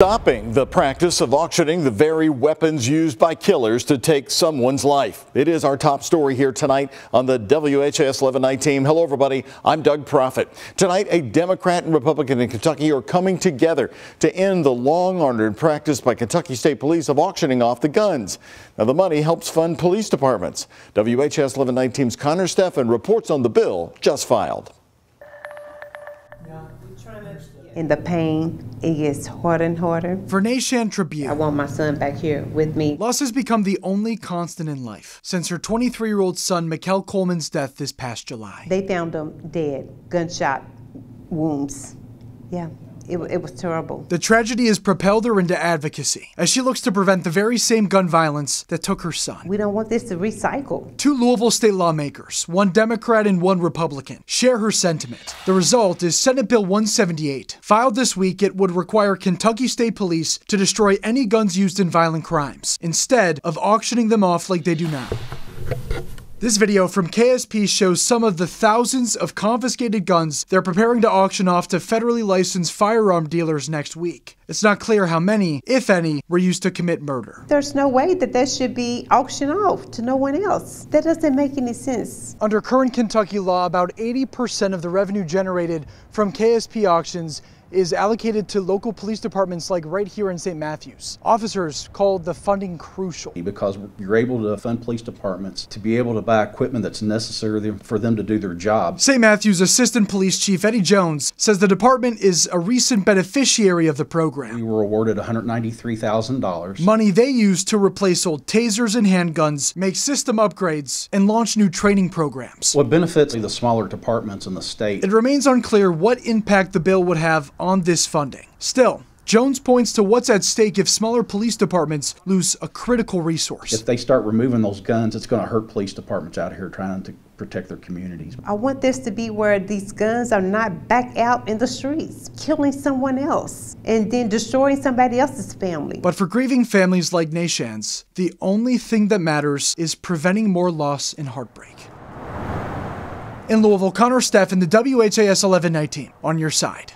Stopping the practice of auctioning the very weapons used by killers to take someone's life. It is our top story here tonight on the WHAS 11 team. Hello, everybody. I'm Doug Proffitt. Tonight, a Democrat and Republican in Kentucky are coming together to end the long honored practice by Kentucky State Police of auctioning off the guns. Now, the money helps fund police departments. WHAS 11 team's Connor Steffen reports on the bill just filed. In the pain, it gets harder and harder. Nashan Tribune, I want my son back here with me. Loss has become the only constant in life since her 23 year old son, Mikel Coleman's death this past July. They found him dead, gunshot wounds. Yeah. It, it, was terrible. The tragedy has propelled her into advocacy as she looks to prevent the very same gun violence that took her son. We don't want this to recycle. Two Louisville state lawmakers, one Democrat and one Republican, share her sentiment. The result is Senate Bill 178. Filed this week, it would require Kentucky State Police to destroy any guns used in violent crimes, instead of auctioning them off like they do now. This video from KSP shows some of the thousands of confiscated guns they're preparing to auction off to federally licensed firearm dealers next week. It's not clear how many, if any, were used to commit murder. There's no way that that should be auctioned off to no one else. That doesn't make any sense. Under current Kentucky law, about 80% of the revenue generated from KSP auctions is allocated to local police departments like right here in St. Matthews. Officers called the funding crucial. Because you're able to fund police departments to be able to buy equipment that's necessary for them to do their job. St. Matthews Assistant Police Chief Eddie Jones says the department is a recent beneficiary of the program. We were awarded $193,000. Money they used to replace old tasers and handguns, make system upgrades, and launch new training programs. What benefits the smaller departments in the state? It remains unclear what impact the bill would have on this funding. Still, Jones points to what's at stake if smaller police departments lose a critical resource. If they start removing those guns, it's going to hurt police departments out here trying to protect their communities. I want this to be where these guns are not back out in the streets, killing someone else and then destroying somebody else's family. But for grieving families like Nashan's, the only thing that matters is preventing more loss and heartbreak. In Louisville, Connor Steffen the WHAS 1119 on your side.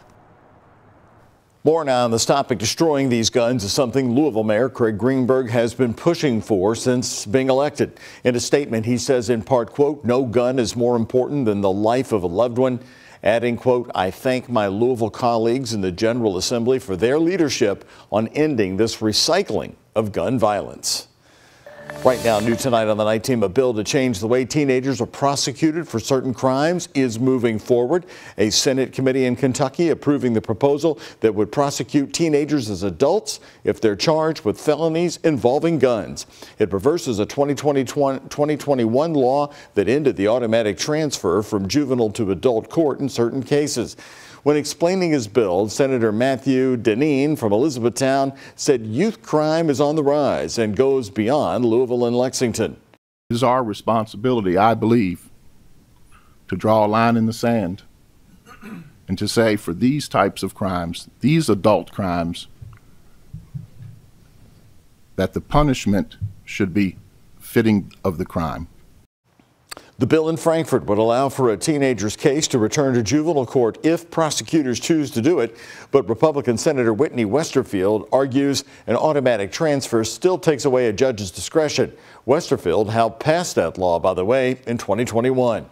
More now on this topic. Destroying these guns is something Louisville Mayor Craig Greenberg has been pushing for since being elected. In a statement, he says in part, quote, no gun is more important than the life of a loved one. Adding, quote, I thank my Louisville colleagues in the General Assembly for their leadership on ending this recycling of gun violence. Right now, new tonight on the night team, a bill to change the way teenagers are prosecuted for certain crimes is moving forward. A Senate committee in Kentucky approving the proposal that would prosecute teenagers as adults if they're charged with felonies involving guns. It reverses a 2020, 2021 law that ended the automatic transfer from juvenile to adult court in certain cases. When explaining his bill, Senator Matthew Deneen from Elizabethtown said youth crime is on the rise and goes beyond Louisville and Lexington. It is our responsibility, I believe, to draw a line in the sand and to say for these types of crimes, these adult crimes, that the punishment should be fitting of the crime. The bill in Frankfort would allow for a teenager's case to return to juvenile court if prosecutors choose to do it, but Republican Senator Whitney Westerfield argues an automatic transfer still takes away a judge's discretion. Westerfield helped pass that law, by the way, in 2021.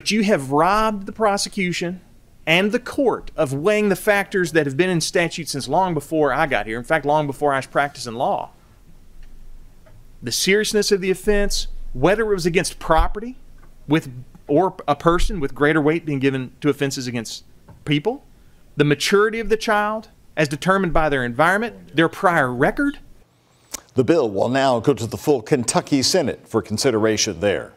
But you have robbed the prosecution and the court of weighing the factors that have been in statute since long before I got here. In fact, long before I was practicing law. The seriousness of the offense, whether it was against property, with or a person with greater weight being given to offenses against people, the maturity of the child as determined by their environment, their prior record. The bill will now go to the full Kentucky Senate for consideration there.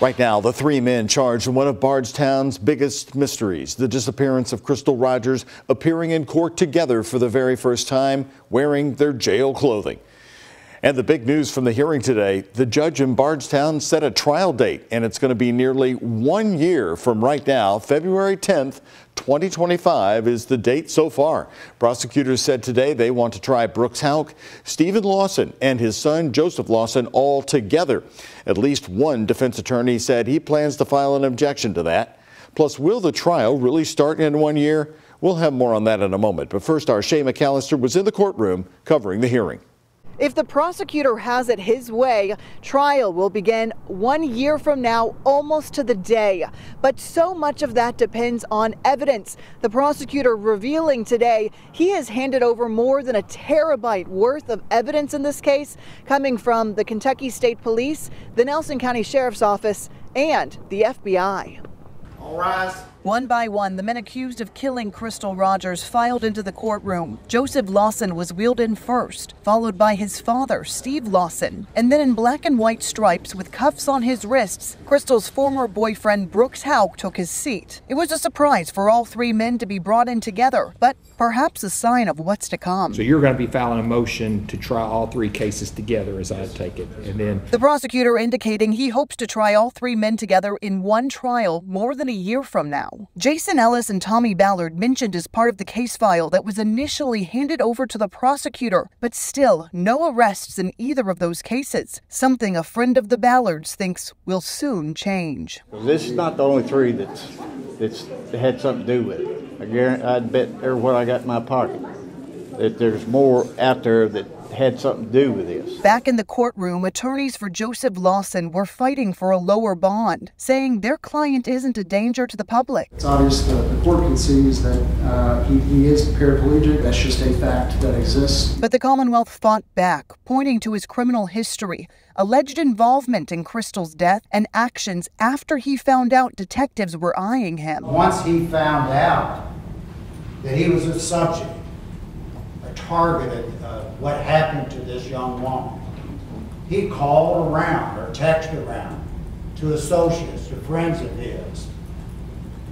Right now, the three men charged in one of Bardstown's biggest mysteries, the disappearance of Crystal Rogers, appearing in court together for the very first time, wearing their jail clothing. And the big news from the hearing today, the judge in Bardstown set a trial date, and it's going to be nearly one year from right now. February 10th, 2025 is the date so far. Prosecutors said today they want to try Brooks Houck, Stephen Lawson, and his son Joseph Lawson all together. At least one defense attorney said he plans to file an objection to that. Plus, will the trial really start in one year? We'll have more on that in a moment. But first, our Shay McAllister was in the courtroom covering the hearing. If the prosecutor has it his way, trial will begin one year from now, almost to the day. But so much of that depends on evidence. The prosecutor revealing today he has handed over more than a terabyte worth of evidence in this case, coming from the Kentucky State Police, the Nelson County Sheriff's Office, and the FBI. All rise. One by one, the men accused of killing Crystal Rogers filed into the courtroom. Joseph Lawson was wheeled in first, followed by his father, Steve Lawson. And then in black and white stripes with cuffs on his wrists, Crystal's former boyfriend, Brooks Houck, took his seat. It was a surprise for all three men to be brought in together, but perhaps a sign of what's to come. So you're going to be filing a motion to try all three cases together, as I take it. And then the prosecutor indicating he hopes to try all three men together in one trial more than a year from now. Jason Ellis and Tommy Ballard mentioned as part of the case file that was initially handed over to the prosecutor, but still no arrests in either of those cases, something a friend of the Ballards thinks will soon change. This is not the only three that's, that's had something to do with it. I guarantee, I'd bet what I got in my pocket. That there's more out there that had something to do with this. Back in the courtroom, attorneys for Joseph Lawson were fighting for a lower bond, saying their client isn't a danger to the public. It's obvious that the court concedes that uh, he, he is paraplegic. That's just a fact that exists. But the Commonwealth fought back, pointing to his criminal history, alleged involvement in Crystal's death, and actions after he found out detectives were eyeing him. Once he found out that he was a subject, a target uh, what happened to this young woman. He called around or texted around to associates, to friends of his,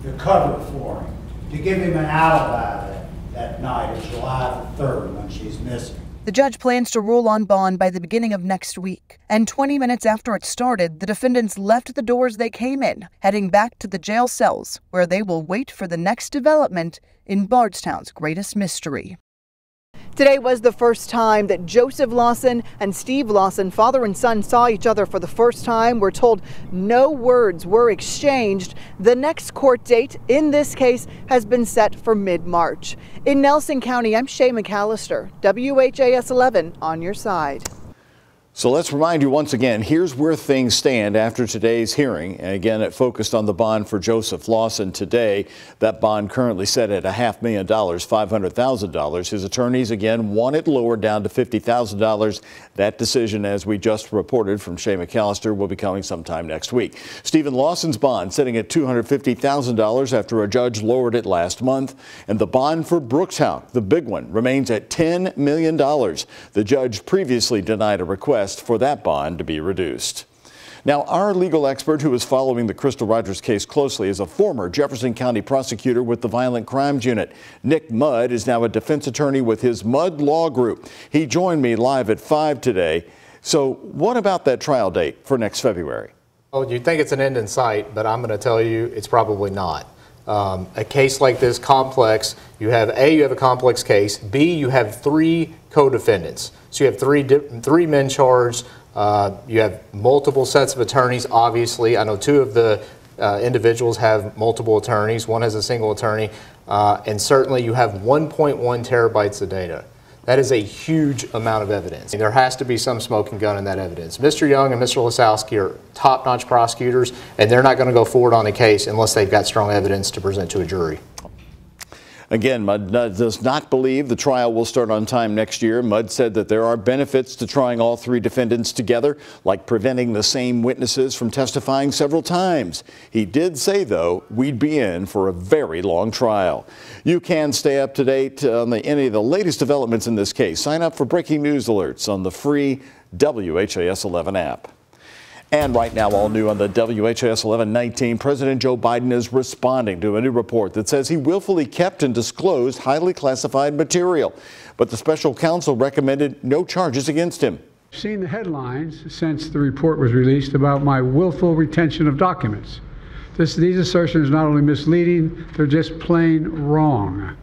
to cover for him, to give him an alibi that, that night of July the 3rd when she's missing. The judge plans to rule on bond by the beginning of next week. And 20 minutes after it started, the defendants left the doors they came in, heading back to the jail cells, where they will wait for the next development in Bardstown's greatest mystery. Today was the first time that Joseph Lawson and Steve Lawson, father and son, saw each other for the first time. We're told no words were exchanged. The next court date in this case has been set for mid March. In Nelson County, I'm Shay McAllister, WHAS 11 on your side. So let's remind you once again, here's where things stand after today's hearing. And again, it focused on the bond for Joseph Lawson today. That bond currently set at a half million dollars, $500,000. His attorneys again want it lowered down to $50,000. That decision, as we just reported from Shay McAllister, will be coming sometime next week. Stephen Lawson's bond sitting at $250,000 after a judge lowered it last month. And the bond for Brooks Houck, the big one, remains at $10 million. The judge previously denied a request request for that bond to be reduced. Now, our legal expert who is following the Crystal Rogers case closely is a former Jefferson County prosecutor with the Violent Crimes Unit. Nick Mudd is now a defense attorney with his Mudd Law Group. He joined me live at 5 today. So, what about that trial date for next February? Well, you think it's an end in sight, but I'm going to tell you it's probably not. Um, a case like this complex, you have A, you have a complex case, B, you have three co defendants. So you have three, three men charged. Uh, you have multiple sets of attorneys, obviously. I know two of the uh, individuals have multiple attorneys, one has a single attorney, uh, and certainly you have 1.1 terabytes of data. That is a huge amount of evidence. There has to be some smoking gun in that evidence. Mr. Young and Mr. Lasowski are top-notch prosecutors, and they're not going to go forward on a case unless they've got strong evidence to present to a jury. Again, Mudd does not believe the trial will start on time next year. Mudd said that there are benefits to trying all three defendants together, like preventing the same witnesses from testifying several times. He did say, though, we'd be in for a very long trial. You can stay up to date on the, any of the latest developments in this case. Sign up for breaking news alerts on the free WHAS 11 app. And right now, all new on the WHAS 1119, President Joe Biden is responding to a new report that says he willfully kept and disclosed highly classified material. But the special counsel recommended no charges against him. Seen the headlines since the report was released about my willful retention of documents. This, these assertions are not only misleading, they're just plain wrong.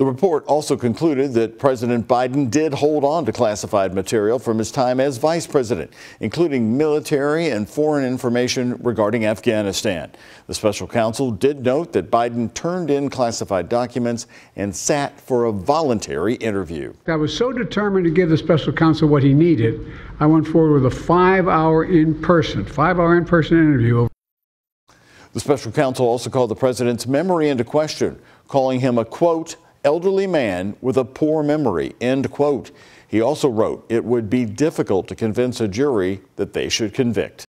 The report also concluded that President Biden did hold on to classified material from his time as vice president, including military and foreign information regarding Afghanistan. The special counsel did note that Biden turned in classified documents and sat for a voluntary interview. I was so determined to give the special counsel what he needed, I went forward with a five hour in person, five hour in person interview. The special counsel also called the president's memory into question, calling him a quote, elderly man with a poor memory, end quote. He also wrote it would be difficult to convince a jury that they should convict.